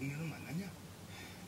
一个馒头